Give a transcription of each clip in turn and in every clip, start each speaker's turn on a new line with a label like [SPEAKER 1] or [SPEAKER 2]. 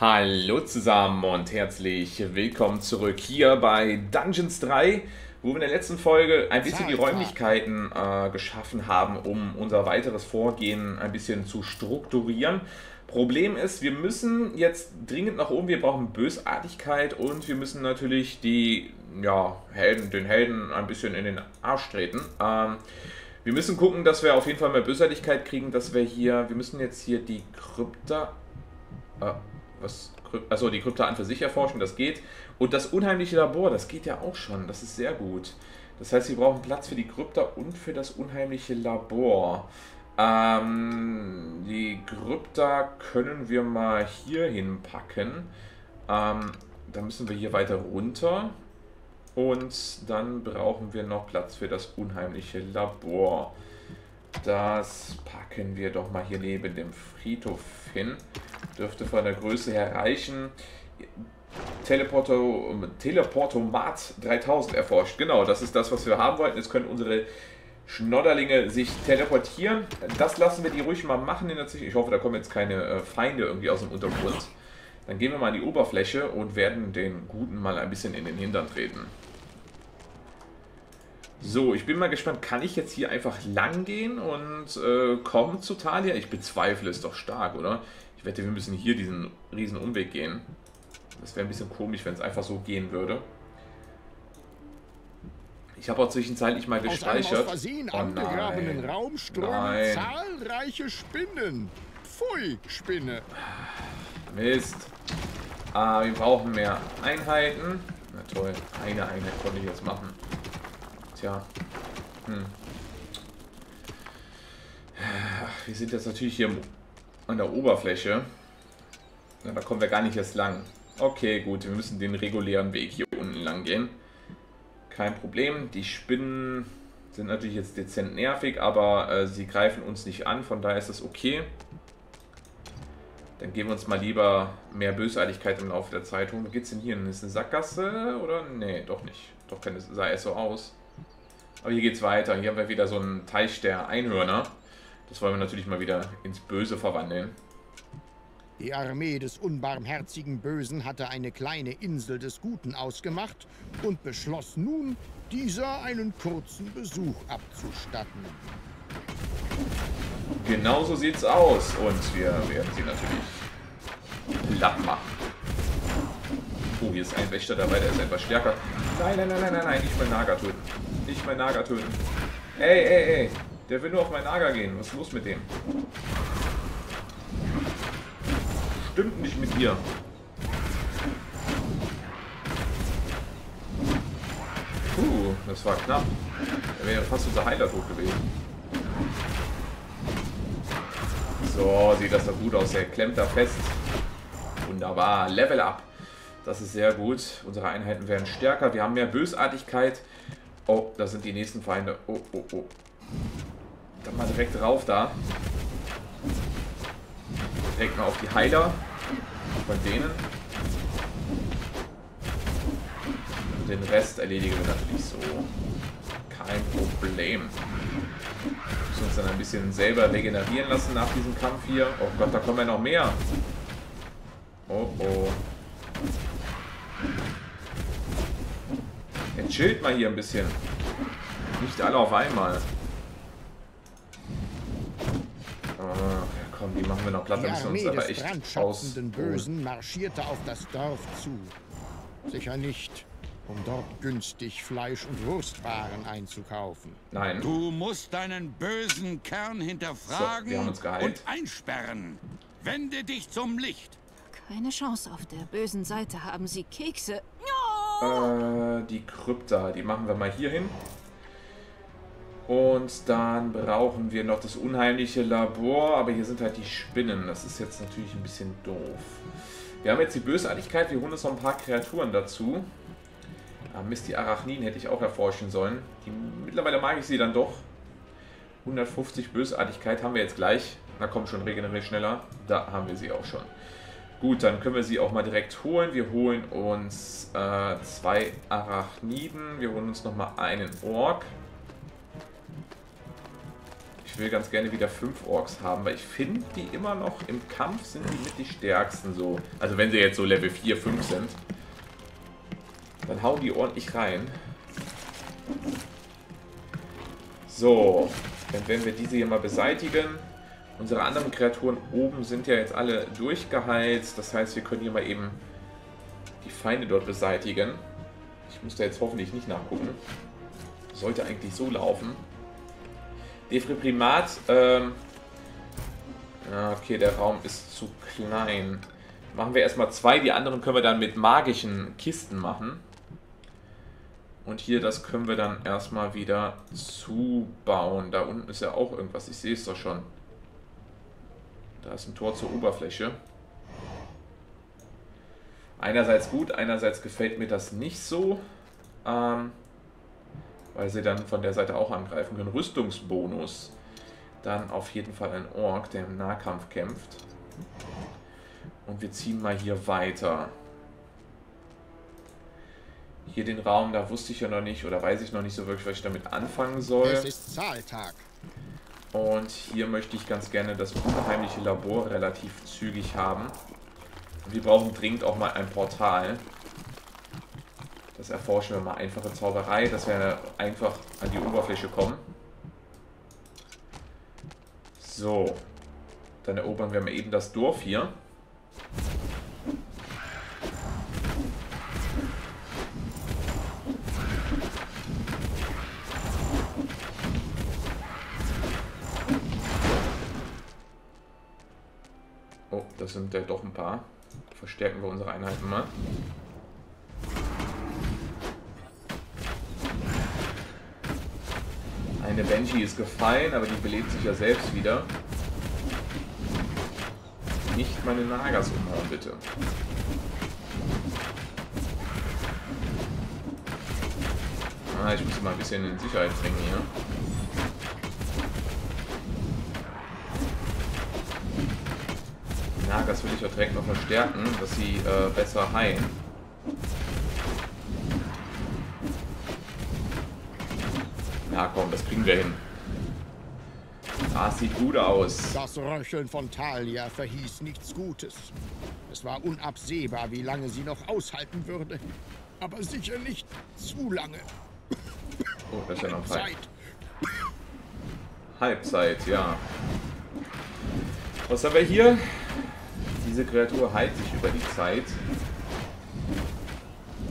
[SPEAKER 1] Hallo zusammen und herzlich willkommen zurück hier bei Dungeons 3, wo wir in der letzten Folge ein bisschen die Räumlichkeiten äh, geschaffen haben, um unser weiteres Vorgehen ein bisschen zu strukturieren. Problem ist, wir müssen jetzt dringend nach oben, wir brauchen Bösartigkeit und wir müssen natürlich die ja, Helden, den Helden ein bisschen in den Arsch treten. Ähm, wir müssen gucken, dass wir auf jeden Fall mehr Bösartigkeit kriegen, dass wir hier, wir müssen jetzt hier die Krypta... Äh, was, also die Krypta an für sich erforschen, das geht. Und das unheimliche Labor, das geht ja auch schon, das ist sehr gut. Das heißt, wir brauchen Platz für die Krypta und für das unheimliche Labor. Ähm, die Krypta können wir mal hier hinpacken. Ähm, dann müssen wir hier weiter runter. Und dann brauchen wir noch Platz für das unheimliche Labor. Das packen wir doch mal hier neben dem Friedhof hin. Dürfte von der Größe her reichen. Teleporto, Teleportomat 3000 erforscht. Genau, das ist das, was wir haben wollten. Jetzt können unsere Schnodderlinge sich teleportieren. Das lassen wir die ruhig mal machen in der Zeit. Ich hoffe, da kommen jetzt keine äh, Feinde irgendwie aus dem Untergrund. Dann gehen wir mal an die Oberfläche und werden den Guten mal ein bisschen in den Hintern treten. So, ich bin mal gespannt, kann ich jetzt hier einfach lang gehen und äh, kommen zu Talia? Ich bezweifle es doch stark, oder? Ich wette, wir müssen hier diesen riesen Umweg gehen. Das wäre ein bisschen komisch, wenn es einfach so gehen würde. Ich habe auch zwischenzeitlich mal gespeichert. Aus
[SPEAKER 2] Versehen oh abgegrabenen Raum strömen zahlreiche Spinnen. Pfui, Spinne.
[SPEAKER 1] Mist. Ah, wir brauchen mehr Einheiten. Na toll, eine Einheit konnte ich jetzt machen. Tja. Hm. Wir sind jetzt natürlich hier an der Oberfläche. Ja, da kommen wir gar nicht erst lang. Okay, gut, wir müssen den regulären Weg hier unten lang gehen. Kein Problem. Die Spinnen sind natürlich jetzt dezent nervig, aber äh, sie greifen uns nicht an, von daher ist das okay. Dann geben wir uns mal lieber mehr Bösartigkeit im Laufe der Zeit. Wo geht's denn hier? Ist eine Sackgasse oder? Nee, doch nicht. Doch keine, sah erst so aus. Aber hier geht's weiter. Hier haben wir wieder so einen Teich der Einhörner. Das wollen wir natürlich mal wieder ins Böse verwandeln.
[SPEAKER 2] Die Armee des unbarmherzigen Bösen hatte eine kleine Insel des Guten ausgemacht und beschloss nun, dieser einen kurzen Besuch abzustatten.
[SPEAKER 1] Genauso sieht's aus und wir werden sie natürlich platt machen. Oh, hier ist ein Wächter dabei, der ist etwas stärker. Nein, nein, nein, nein, nein, nein, nicht mein Naga töten. Nicht mein Naga töten. Ey, ey, ey. Der will nur auf mein Naga gehen. Was ist los mit dem? Stimmt nicht mit dir. Puh, das war knapp. Er wäre fast unser Heiler tot gewesen. So, sieht das doch gut aus. Er klemmt da fest. Wunderbar. Level up. Das ist sehr gut. Unsere Einheiten werden stärker. Wir haben mehr Bösartigkeit. Oh, da sind die nächsten Feinde. Oh, oh, oh. Dann mal direkt drauf da. Direkt mal auf die Heiler. Von denen. Und den Rest erledigen wir natürlich so. Kein Problem. Wir müssen uns dann ein bisschen selber regenerieren lassen nach diesem Kampf hier. Oh Gott, da kommen ja noch mehr. Oh oh. Jetzt chillt mal hier ein bisschen. Nicht alle auf einmal. Ah, komm, die machen wir noch platt.
[SPEAKER 2] Die Armee uns aber echt aus. Bösen marschierte auf das Dorf zu. Sicher nicht, um dort günstig Fleisch und Wurstwaren einzukaufen.
[SPEAKER 1] Nein.
[SPEAKER 3] Du musst deinen bösen Kern hinterfragen
[SPEAKER 1] so,
[SPEAKER 3] und einsperren. Wende dich zum Licht.
[SPEAKER 4] Keine Chance. Auf der bösen Seite haben sie Kekse.
[SPEAKER 1] Äh, die Krypta, die machen wir mal hier hin. Und dann brauchen wir noch das unheimliche Labor, aber hier sind halt die Spinnen. Das ist jetzt natürlich ein bisschen doof. Wir haben jetzt die Bösartigkeit, wir holen uns noch ein paar Kreaturen dazu. Ah, Mist, die Arachniden hätte ich auch erforschen sollen. Die, mittlerweile mag ich sie dann doch. 150 Bösartigkeit haben wir jetzt gleich. Na komm schon, regeneriere schneller. Da haben wir sie auch schon. Gut, dann können wir sie auch mal direkt holen. Wir holen uns äh, zwei Arachniden. Wir holen uns nochmal einen Ork. Ich will ganz gerne wieder fünf Orks haben, weil ich finde die immer noch im Kampf sind die mit die stärksten so. Also wenn sie jetzt so Level 4, 5 sind. Dann hauen die ordentlich rein. So, dann werden wir diese hier mal beseitigen. Unsere anderen Kreaturen oben sind ja jetzt alle durchgeheizt. Das heißt, wir können hier mal eben die Feinde dort beseitigen. Ich muss da jetzt hoffentlich nicht nachgucken. Sollte eigentlich so laufen. Defibrimat. Ähm okay, der Raum ist zu klein. Machen wir erstmal zwei. Die anderen können wir dann mit magischen Kisten machen. Und hier, das können wir dann erstmal wieder zubauen. Da unten ist ja auch irgendwas. Ich sehe es doch schon. Da ist ein Tor zur Oberfläche. Einerseits gut, einerseits gefällt mir das nicht so. Ähm, weil sie dann von der Seite auch angreifen können. Rüstungsbonus. Dann auf jeden Fall ein Ork, der im Nahkampf kämpft. Und wir ziehen mal hier weiter. Hier den Raum, da wusste ich ja noch nicht oder weiß ich noch nicht so wirklich, was ich damit anfangen soll.
[SPEAKER 2] Es ist Zahltag.
[SPEAKER 1] Und hier möchte ich ganz gerne das unheimliche Labor relativ zügig haben. wir brauchen dringend auch mal ein Portal. Das erforschen wir mal. Einfache Zauberei, dass wir einfach an die Oberfläche kommen. So. Dann erobern wir mal eben das Dorf hier. Das sind ja doch ein paar. Verstärken wir unsere Einheiten mal. Eine Banshee ist gefallen, aber die belebt sich ja selbst wieder. Nicht meine Nagas umhauen, bitte. Ah, ich muss mal ein bisschen in Sicherheit bringen hier. Nagas will ich auch direkt noch verstärken, dass sie äh, besser heilen. Ja, komm, das kriegen wir hin. Das sieht gut aus.
[SPEAKER 2] Das Röcheln von Talia verhieß nichts Gutes. Es war unabsehbar, wie lange sie noch aushalten würde. Aber sicher nicht zu lange.
[SPEAKER 1] Oh, das ist ja noch Zeit. Halbzeit, ja. Was haben wir hier? Diese Kreatur heilt sich über die Zeit.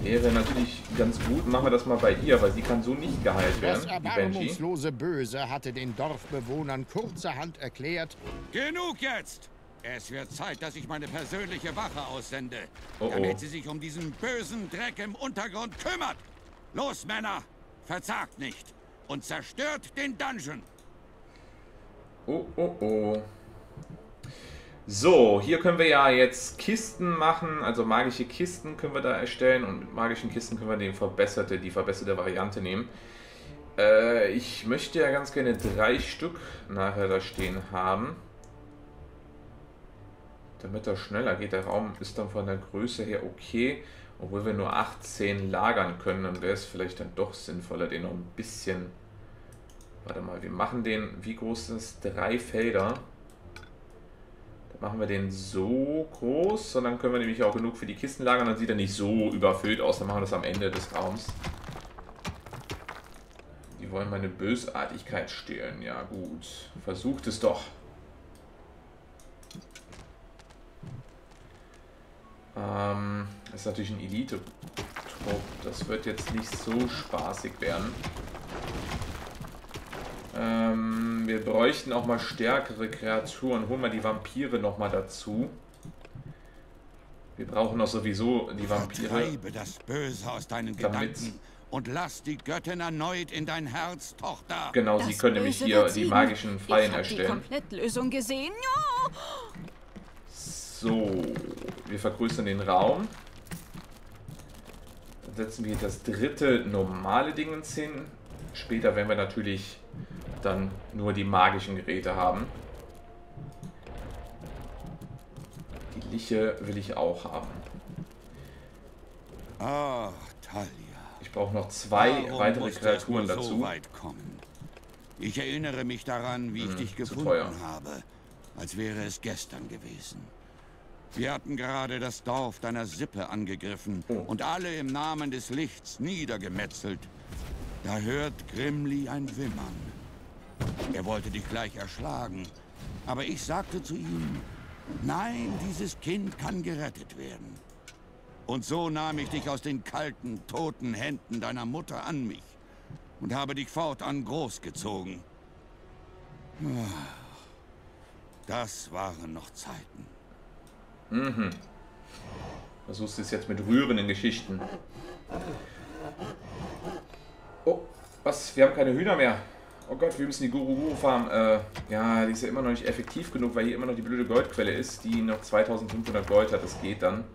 [SPEAKER 1] Wäre natürlich ganz gut, machen wir das mal bei ihr, weil sie kann so nicht geheilt werden,
[SPEAKER 2] das
[SPEAKER 1] die Banshee.
[SPEAKER 2] erbarmungslose Böse hatte den Dorfbewohnern kurzerhand erklärt,
[SPEAKER 3] Genug jetzt! Es wird Zeit, dass ich meine persönliche Wache aussende,
[SPEAKER 1] Oh, oh.
[SPEAKER 3] damit sie sich um diesen bösen Dreck im Untergrund kümmert. Los, Männer, verzagt nicht und zerstört den Dungeon.
[SPEAKER 1] Oh, oh, oh. So, hier können wir ja jetzt Kisten machen, also magische Kisten können wir da erstellen und mit magischen Kisten können wir den verbesserte, die verbesserte Variante nehmen. Äh, ich möchte ja ganz gerne drei Stück nachher da stehen haben. Damit das schneller geht. Der Raum ist dann von der Größe her okay. Obwohl wir nur 18 lagern können, dann wäre es vielleicht dann doch sinnvoller, den noch ein bisschen... Warte mal, wir machen den... Wie groß sind es? Drei Felder. Machen wir den so groß. Und dann können wir nämlich auch genug für die Kisten lagern. Dann sieht er nicht so überfüllt aus. Dann machen wir das am Ende des Raums. Die wollen meine Bösartigkeit stehlen. Ja gut. Versucht es doch. Ähm, das ist natürlich ein Elite-Trupp. Das wird jetzt nicht so spaßig werden. Ähm, wir bräuchten auch mal stärkere Kreaturen. Holen wir die Vampire noch mal dazu. Wir brauchen doch sowieso die Vampire.
[SPEAKER 3] Vertreibe das Böse aus deinen
[SPEAKER 1] Damit-
[SPEAKER 3] Gedanken und lass die Göttin erneut in dein Herz, Tochter.
[SPEAKER 1] Genau, sie
[SPEAKER 4] Das
[SPEAKER 1] können nämlich hier die magischen Fallen
[SPEAKER 4] ich
[SPEAKER 1] erstellen.
[SPEAKER 4] die Komplettlösung gesehen. Ja.
[SPEAKER 1] So, wir vergrößern den Raum. Dann setzen wir das dritte normale Dingens hin. Später werden wir natürlich dann nur die magischen Geräte haben. Die Liche will ich auch haben.
[SPEAKER 3] Ach, Talia.
[SPEAKER 1] Ich brauche noch zwei
[SPEAKER 3] Warum
[SPEAKER 1] weitere Kreaturen dazu.
[SPEAKER 3] So weit kommen? Ich erinnere mich daran, wie ich
[SPEAKER 1] Hm,
[SPEAKER 3] dich
[SPEAKER 1] zu
[SPEAKER 3] gefunden habe, als wäre es gestern gewesen. Wir hatten gerade das Dorf deiner Sippe angegriffen
[SPEAKER 1] Oh.
[SPEAKER 3] und alle im Namen des Lichts niedergemetzelt. Da hört Grimli ein Wimmern. Er wollte dich gleich erschlagen, aber ich sagte zu ihm, nein, dieses Kind kann gerettet werden. Und so nahm ich dich aus den kalten, toten Händen deiner Mutter an mich und habe dich fortan großgezogen. Das waren noch Zeiten.
[SPEAKER 1] Versuchst es jetzt mit rührenden Geschichten. Oh, was? Wir haben keine Hühner mehr. Oh Gott, wir müssen die Guru Guru Farm. Äh, ja, die ist ja immer noch nicht effektiv genug, weil hier immer noch die blöde Goldquelle ist, die noch 2500 Gold hat. Das geht dann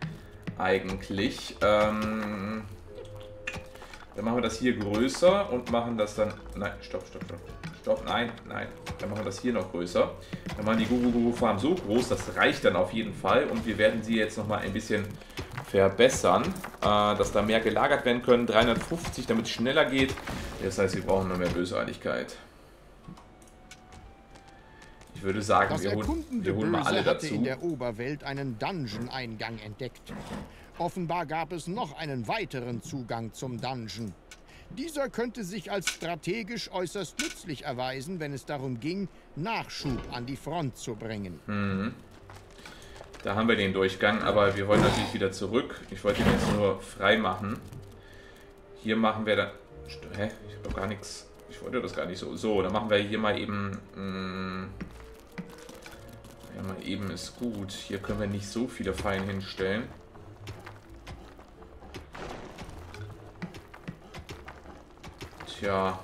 [SPEAKER 1] eigentlich. Ähm, dann machen wir das hier größer und machen das dann. Nein, stopp, stopp, stopp. Stopp, nein, nein. Dann machen wir das hier noch größer. Dann machen die Guru Guru Farm so groß, das reicht dann auf jeden Fall. Und wir werden sie jetzt nochmal ein bisschen verbessern, äh, dass da mehr gelagert werden können. 350, damit es schneller geht. Das heißt, wir brauchen noch mehr Bösartigkeit. Ich würde sagen,
[SPEAKER 2] Das
[SPEAKER 1] wir holen, wir holen mal alle dazu.
[SPEAKER 2] in der Oberwelt einen Dungeon-Eingang entdeckt. Offenbar gab es noch einen weiteren Zugang zum Dungeon. Dieser könnte sich als strategisch äußerst nützlich erweisen, wenn es darum ging, Nachschub an die Front zu bringen.
[SPEAKER 1] Da haben wir den Durchgang, aber wir wollen natürlich wieder zurück. Ich wollte ihn jetzt nur frei machen. Hier machen wir dann... Hä? Ich habe doch gar nichts... Ich wollte das gar nicht so. So, dann machen wir hier mal eben... Mh, ja, mal eben ist gut. Hier können wir nicht so viele Fallen hinstellen. Tja,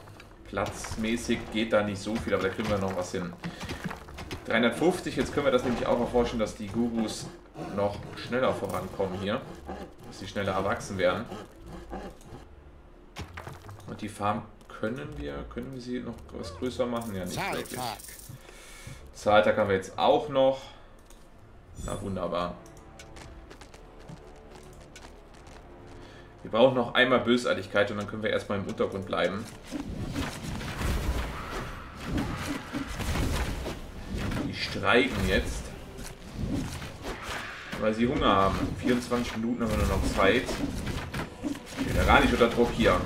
[SPEAKER 1] platzmäßig geht da nicht so viel, aber da kriegen wir noch was hin. 350, jetzt können wir das nämlich auch erforschen, dass die Gurus noch schneller vorankommen hier. Dass sie schneller erwachsen werden. Und die Farm können wir, können wir sie noch was größer machen? Ja, nicht wirklich.
[SPEAKER 2] Zahltag.
[SPEAKER 1] Zahltag haben wir jetzt auch noch. Na wunderbar. Wir brauchen noch einmal Bösartigkeit und dann können wir erstmal im Untergrund bleiben. Streiken jetzt. Weil sie Hunger haben. 24 Minuten haben wir nur noch Zeit. Steht ja gar nicht unter Druck hier.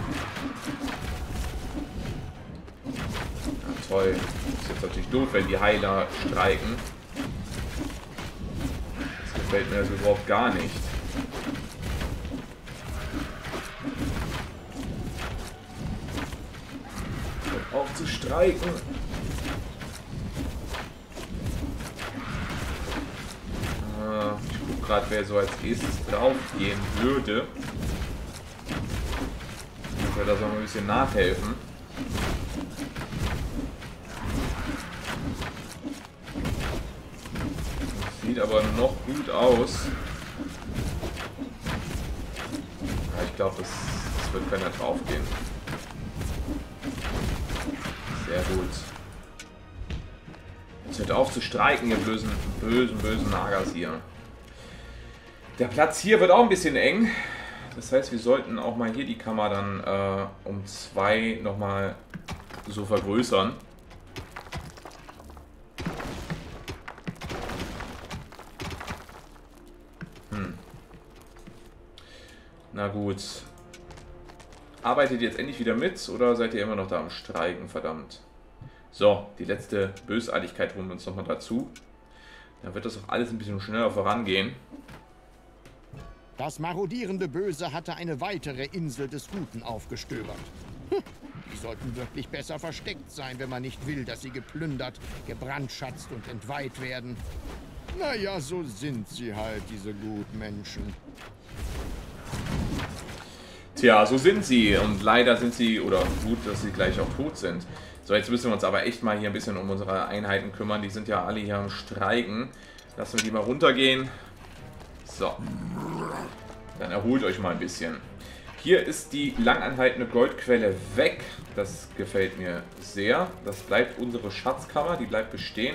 [SPEAKER 1] Toll. Ist jetzt natürlich doof, wenn die Heiler streiken. Das gefällt mir also überhaupt gar nicht. Hört auf zu streiken. Gerade, wer so als erstes draufgehen würde. Ich würde da so ein bisschen nachhelfen. Sieht aber noch gut aus. Ja, ich glaube, es, es wird keiner draufgehen. Sehr gut. Jetzt hört auf zu streiken, ihr bösen, bösen, bösen Nagers hier. Der Platz hier wird auch ein bisschen eng. Das heißt, wir sollten auch mal hier die Kammer dann äh, um zwei nochmal so vergrößern. Na gut. Arbeitet ihr jetzt endlich wieder mit oder seid ihr immer noch da am Streiken, verdammt? So, die letzte Bösartigkeit holen wir uns nochmal dazu. Dann wird das auch alles ein bisschen schneller vorangehen.
[SPEAKER 2] Das marodierende Böse hatte eine weitere Insel des Guten aufgestöbert. Hm, Die sollten wirklich besser versteckt sein, wenn man nicht will, dass sie geplündert, gebrandschatzt und entweiht werden. Naja, so sind sie halt, diese Gutmenschen.
[SPEAKER 1] Tja, so sind sie. Und leider sind sie, oder gut, dass sie gleich auch tot sind. So, jetzt müssen wir uns aber echt mal hier ein bisschen um unsere Einheiten kümmern. Die sind ja alle hier am Streiken. Lassen wir die mal runtergehen. So. Dann erholt euch mal ein bisschen. Hier ist die langanhaltende Goldquelle weg. Das gefällt mir sehr. Das bleibt unsere Schatzkammer. Die bleibt bestehen.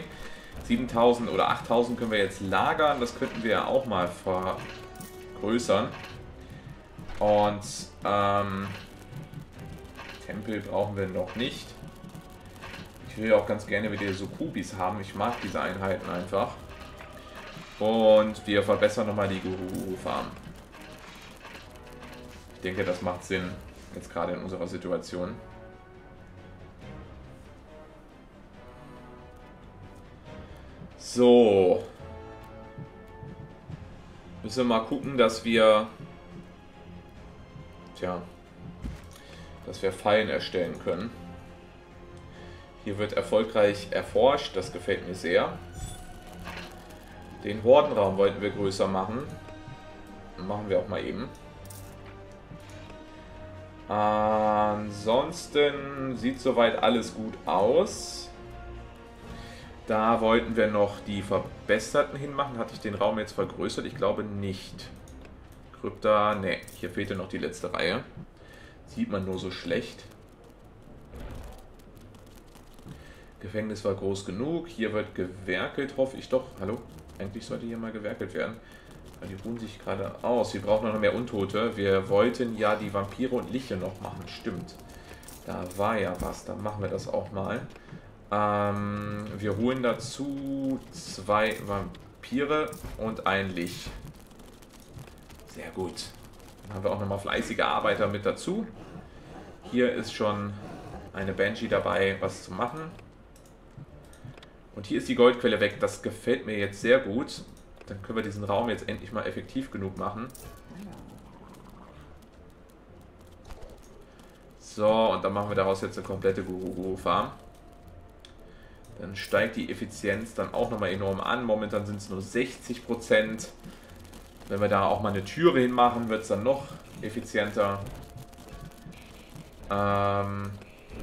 [SPEAKER 1] 7000 oder 8000 können wir jetzt lagern. Das könnten wir ja auch mal vergrößern. Und ähm, Tempel brauchen wir noch nicht. Ich will auch ganz gerne wieder so Kubis haben. Ich mag diese Einheiten einfach. Und wir verbessern nochmal die Guru-Farm. Ich denke, das macht Sinn. Jetzt gerade in unserer Situation. So. Müssen wir mal gucken, dass wir... Tja. Dass wir Fallen erstellen können. Hier wird erfolgreich erforscht. Das gefällt mir sehr. Den Hordenraum wollten wir größer machen. Machen wir auch mal eben. Ansonsten sieht soweit alles gut aus. Da wollten wir noch die verbesserten hinmachen. Hatte ich den Raum jetzt vergrößert? Ich glaube nicht. Krypta, ne, hier fehlte noch die letzte Reihe. Sieht man nur so schlecht. Gefängnis war groß genug. Hier wird gewerkelt, hoffe ich doch. Hallo? Eigentlich sollte hier mal gewerkelt werden. Die ruhen sich gerade aus. Wir brauchen noch mehr Untote. Wir wollten ja die Vampire und Liche noch machen. Stimmt. Da war ja was. Dann machen wir das auch mal. Ähm, wir holen dazu zwei Vampire und ein Lich. Sehr gut. Dann haben wir auch nochmal fleißige Arbeiter mit dazu. Hier ist schon eine Banshee dabei, was zu machen. Und hier ist die Goldquelle weg. Das gefällt mir jetzt sehr gut. Dann können wir diesen Raum jetzt endlich mal effektiv genug machen. So, und dann machen wir daraus jetzt eine komplette Guru-Farm. Dann steigt die Effizienz dann auch nochmal enorm an. Momentan sind es nur 60%. Wenn wir da auch mal eine Türe hinmachen, wird es dann noch effizienter. Ähm,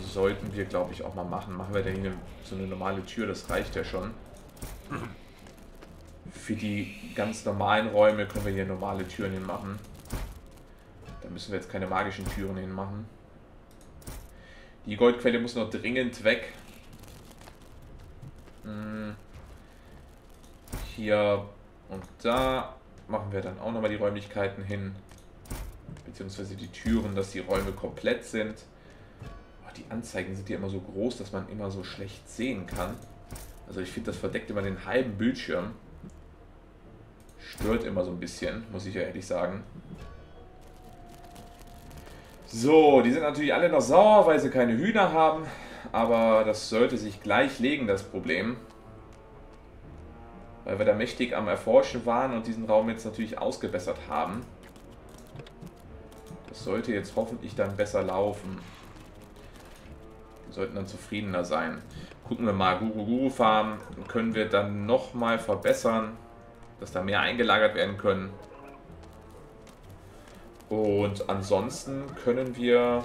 [SPEAKER 1] sollten wir, glaube ich, auch mal machen. Machen wir denn hier so eine normale Tür, das reicht ja schon. Für die ganz normalen Räume können wir hier normale Türen hinmachen. Da müssen wir jetzt keine magischen Türen hinmachen. Die Goldquelle muss noch dringend weg. Hm. Hier und da machen wir dann auch nochmal die Räumlichkeiten hin. Beziehungsweise die Türen, dass die Räume komplett sind. Die Anzeigen sind hier immer so groß, dass man immer so schlecht sehen kann. Also ich finde, das verdeckt immer den halben Bildschirm. Stört immer so ein bisschen, muss ich ja ehrlich sagen. So, die sind natürlich alle noch sauer, weil sie keine Hühner haben. Aber das sollte sich gleich legen, das Problem. Weil wir da mächtig am Erforschen waren und diesen Raum jetzt natürlich ausgebessert haben. Das sollte jetzt hoffentlich dann besser laufen. Wir sollten dann zufriedener sein. Gucken wir mal, Guru Guru Farm können wir dann nochmal verbessern dass da mehr eingelagert werden können. Und ansonsten können wir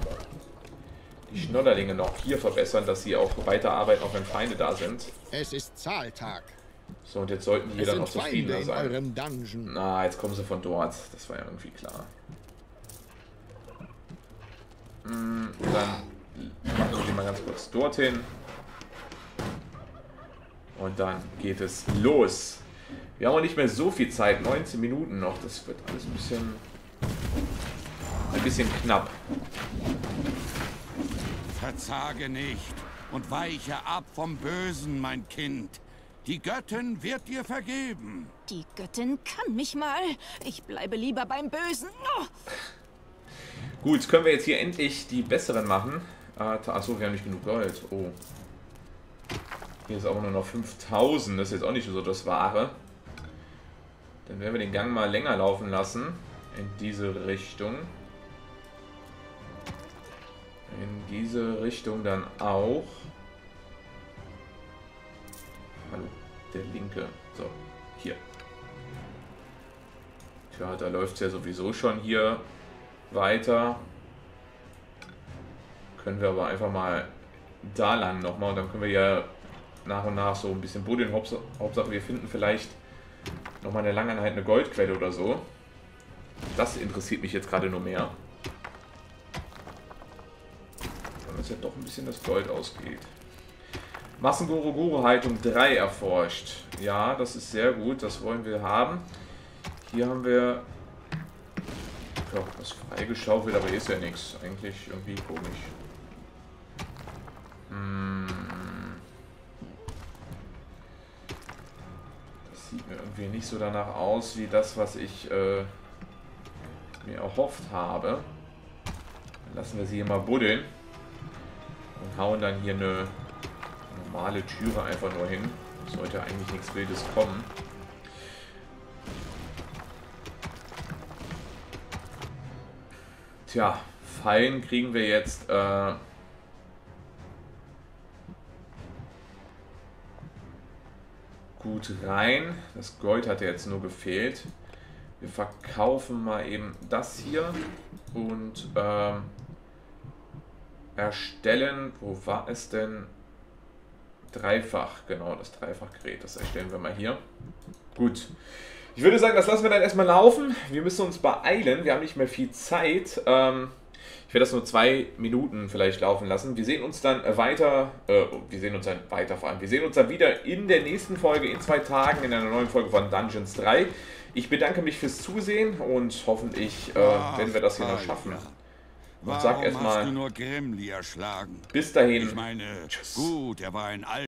[SPEAKER 1] die Schnodderlinge noch hier verbessern, dass sie auch weiterarbeiten, auch wenn Feinde da sind.
[SPEAKER 2] Es ist Zahltag.
[SPEAKER 1] So, und jetzt sollten die es dann noch zufriedener sein. Na, jetzt kommen sie von dort. Das war ja irgendwie klar. Hm, dann mal ganz kurz dorthin. Und dann geht es los. Wir haben auch nicht mehr so viel Zeit. 19 Minuten noch. Das wird alles ein bisschen... Ein bisschen knapp.
[SPEAKER 3] Verzage nicht und weiche ab vom Bösen, mein Kind. Die Göttin wird dir vergeben.
[SPEAKER 4] Die Göttin kann mich mal. Ich bleibe lieber beim Bösen. Oh.
[SPEAKER 1] Gut, können wir jetzt hier endlich die besseren machen. Ah, achso, wir haben nicht genug Gold. Oh. Hier ist aber nur noch 5000. Das ist jetzt auch nicht so das Wahre. Dann werden wir den Gang mal länger laufen lassen. In diese Richtung. In diese Richtung dann auch. Hallo, der linke. So, hier. Tja, da läuft es ja sowieso schon hier weiter. Können wir aber einfach mal da lang nochmal und dann können wir ja nach und nach so ein bisschen buddeln. Hauptsache wir finden vielleicht Nochmal eine Langeinheit, eine Goldquelle oder so. Das interessiert mich jetzt gerade nur mehr. Weil uns ja doch ein bisschen das Gold ausgeht. Massenguru-Guru-Haltung 3 erforscht. Ja, das ist sehr gut. Das wollen wir haben. Hier haben wir ja, was freigeschaufelt, aber hier ist ja nichts. Eigentlich irgendwie komisch. Hm. Das sieht mir irgendwie nicht so danach aus, wie das, was ich äh, mir erhofft habe. Dann lassen wir sie hier mal buddeln. Und hauen dann hier eine normale Türe einfach nur hin. Sollte eigentlich nichts Wildes kommen. Tja, Fallen kriegen wir jetzt äh, gut rein. Das Gold hat ja jetzt nur gefehlt. Wir verkaufen mal eben das hier und ähm, erstellen, wo war es denn? Dreifach, genau, das Dreifachgerät, das erstellen wir mal hier. Gut. Ich würde sagen, das lassen wir dann erstmal laufen. Wir müssen uns beeilen, wir haben nicht mehr viel Zeit. Ähm, ich werde das nur zwei Minuten vielleicht laufen lassen. Wir sehen uns dann weiter, äh, wir sehen uns dann weiter vor allem, wir sehen uns dann wieder in der nächsten Folge, in zwei Tagen, in einer neuen Folge von Dungeons 3. Ich bedanke mich fürs Zusehen und hoffentlich äh, werden wir das hier noch schaffen. Und sag erstmal bis dahin.
[SPEAKER 3] Ich meine,
[SPEAKER 1] Tschüss.
[SPEAKER 3] gut, er war ein Alter.